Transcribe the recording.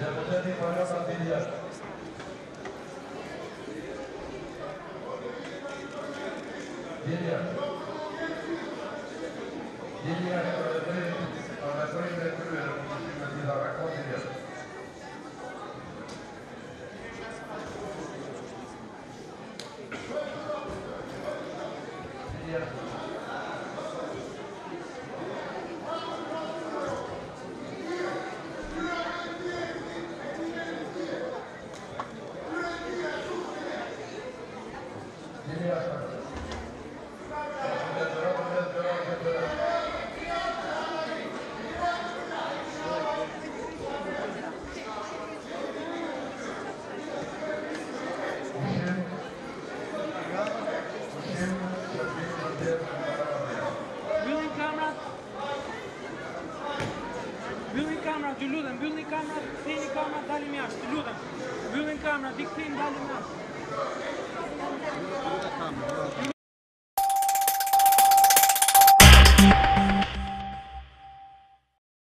Депутаты Фарас Андреян. Дильян. Дильян, Анатолий Крюер, Диларак, вот Дильян. Дильян. Kamera, dali mi jashtë, lutem. Mbyllin kamera, diktim, dali mi jashtë.